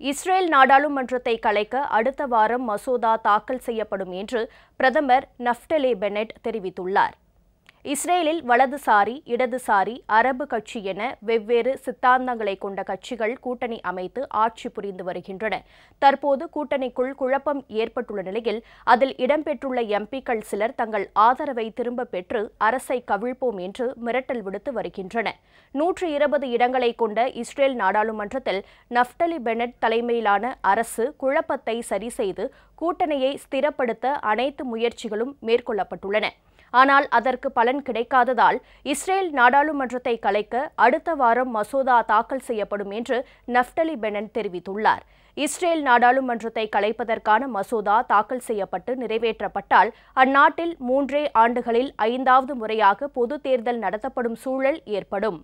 Israel நாடாளுமன்றத்தை கலைக்க அடுத்த வாரம் மசோதா தாக்கல் செய்யப்படும் என்று பிரதமர் நஃப்டலே பெனட் தெரிவித்துள்ளார். இஸ்ரேலில் வலதுசாரி இடதுசாரி அரபு கட்சி என வெவ்வேறு சித்தாந்தங்களை கொண்ட கட்சிகள் கூட்டணி அமைத்து ஆட்சி புரிந்து வருகின்றன. தற்போது கூட்டணிக்குள் குழப்பம் ஏற்பட்டுள்ள நிலையில் அதில் இடம்பெற்றுள்ள எம்பிக்கள் சிலர் தங்கள் ஆதரவை திரும்ப பெற்று அரசை கவிழ்ப்போம் என்று மிரட்டல் விடுத்து வருகின்றனர் நூற்று இருபது இடங்களை கொண்ட இஸ்ரேல் நாடாளுமன்றத்தில் நஃப்டலி பெனட் தலைமையிலான அரசு குழப்பத்தை சரி செய்து கூட்டணியை ஸ்திரப்படுத்த அனைத்து முயற்சிகளும் மேற்கொள்ளப்பட்டுள்ளன. ஆனால் அதற்கு பலன் கிடைக்காததால் இஸ்ரேல் நாடாளுமன்றத்தை கலைக்க அடுத்த வாரம் மசோதா தாக்கல் செய்யப்படும் என்று நஃப்டலி பெனன் தெரிவித்துள்ளார். இஸ்ரேல் நாடாளுமன்றத்தை கலைப்பதற்கான மசோதா தாக்கல் செய்யப்பட்டு நிறைவேற்றப்பட்டால் அந்நாட்டில் மூன்றே ஆண்டுகளில் ஐந்தாவது முறையாக பொது தேர்தல் நடத்தப்படும் சூழல் ஏற்படும்.